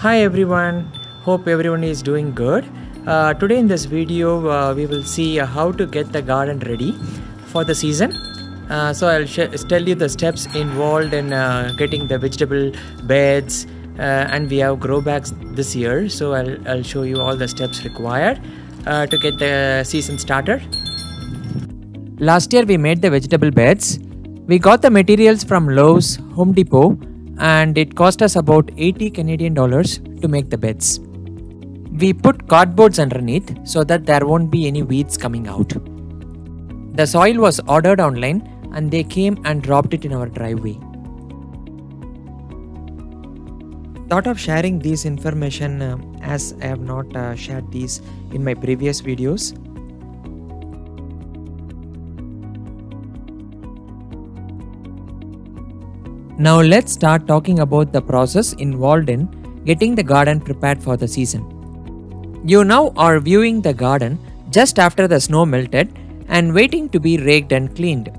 Hi everyone, hope everyone is doing good. Uh, today in this video, uh, we will see uh, how to get the garden ready for the season. Uh, so I'll tell you the steps involved in uh, getting the vegetable beds, uh, and we have grow bags this year. So I'll, I'll show you all the steps required to get the season started. Last year we made the vegetable beds. We got the materials from Lowe's, Home Depot, and it cost us about 80 Canadian dollars to make the beds. We put cardboards underneath so that there won't be any weeds coming out. The soil was ordered online and they came and dropped it in our driveway. Thought of sharing this information uh, as I have not uh, shared these in my previous videos. Now let's start talking about the process involved in getting the garden prepared for the season. You now are viewing the garden just after the snow melted and waiting to be raked and cleaned.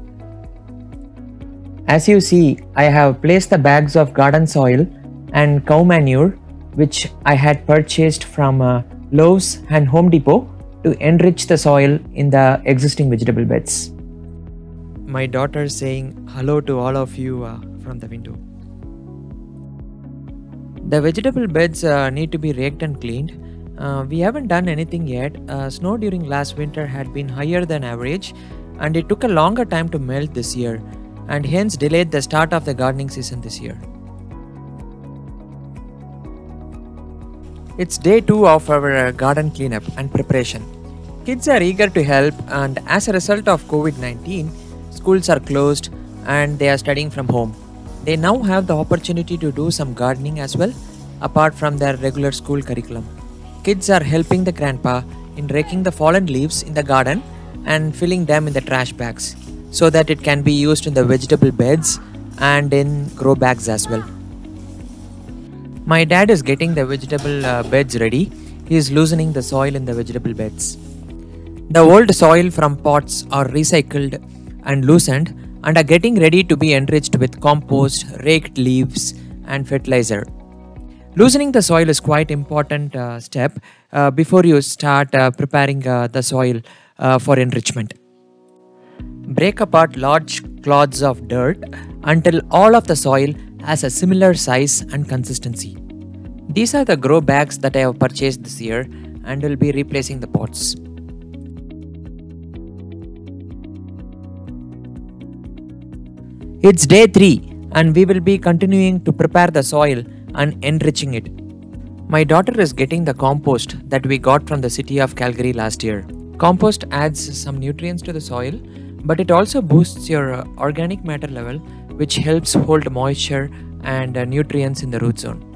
As you see, I have placed the bags of garden soil and cow manure which I had purchased from uh, Lowe's and Home Depot to enrich the soil in the existing vegetable beds. My daughter saying hello to all of you uh, from the window. The vegetable beds uh, need to be raked and cleaned. Uh, we haven't done anything yet. Uh, snow during last winter had been higher than average, and it took a longer time to melt this year, and hence delayed the start of the gardening season this year. It's day two of our uh, garden cleanup and preparation. Kids are eager to help, and as a result of COVID 19, schools are closed and they are studying from home. They now have the opportunity to do some gardening as well, apart from their regular school curriculum. Kids are helping the grandpa in raking the fallen leaves in the garden and filling them in the trash bags so that it can be used in the vegetable beds and in grow bags as well. My dad is getting the vegetable uh, beds ready. He is loosening the soil in the vegetable beds. The old soil from pots are recycled and loosened and are getting ready to be enriched with compost, raked leaves, and fertilizer. Loosening the soil is quite important uh, step uh, before you start uh, preparing uh, the soil uh, for enrichment. Break apart large clods of dirt until all of the soil has a similar size and consistency. These are the grow bags that I have purchased this year and will be replacing the pots. It's day 3 and we will be continuing to prepare the soil and enriching it. My daughter is getting the compost that we got from the city of Calgary last year. Compost adds some nutrients to the soil, but it also boosts your uh, organic matter level, which helps hold moisture and uh, nutrients in the root zone.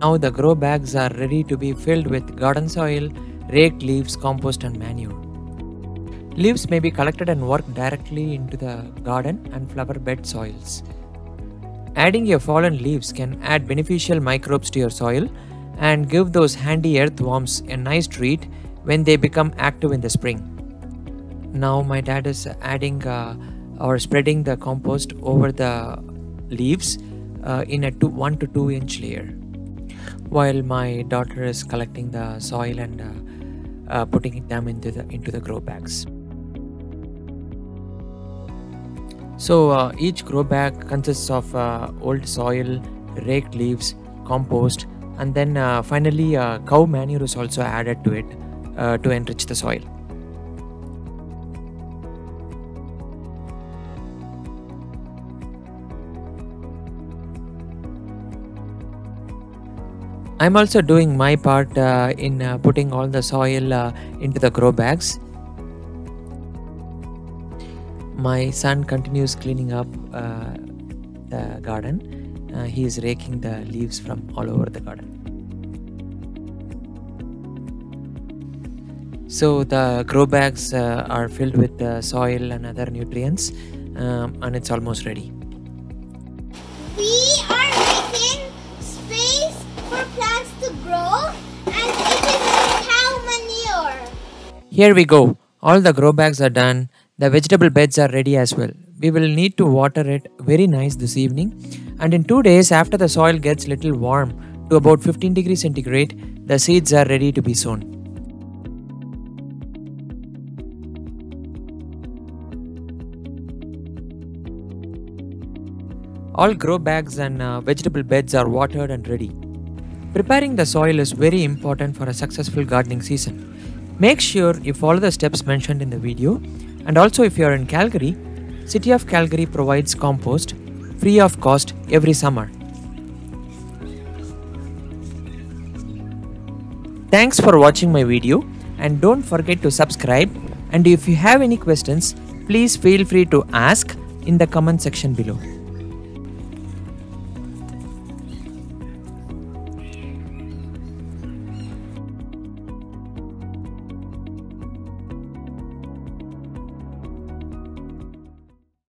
Now the grow bags are ready to be filled with garden soil, raked leaves, compost and manure. Leaves may be collected and worked directly into the garden and flower bed soils. Adding your fallen leaves can add beneficial microbes to your soil and give those handy earthworms a nice treat when they become active in the spring. Now my dad is adding uh, or spreading the compost over the leaves uh, in a two, 1 to 2 inch layer while my daughter is collecting the soil and uh, uh, putting them into the into the grow bags. So uh, each grow bag consists of uh, old soil raked leaves compost and then uh, finally uh, cow manure is also added to it to enrich the soil I'm also doing my part uh, in uh, putting all the soil uh, into the grow bags. My son continues cleaning up uh, the garden. Uh, he is raking the leaves from all over the garden. So the grow bags uh, are filled with soil and other nutrients, um, and it's almost ready. Here we go. All the grow bags are done. The vegetable beds are ready as well. We will need to water it very nice this evening. And in 2 days after the soil gets little warm to about 15 degrees centigrade, the seeds are ready to be sown. All grow bags and uh, vegetable beds are watered and ready. Preparing the soil is very important for a successful gardening season. Make sure you follow the steps mentioned in the video and also if you are in Calgary, City of Calgary provides compost free of cost every summer. Thanks for watching my video and don't forget to subscribe and if you have any questions please feel free to ask in the comment section below.